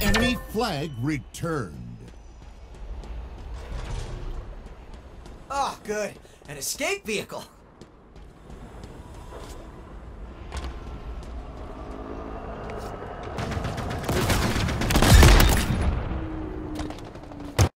Enemy flag returned. Oh, good. An escape vehicle.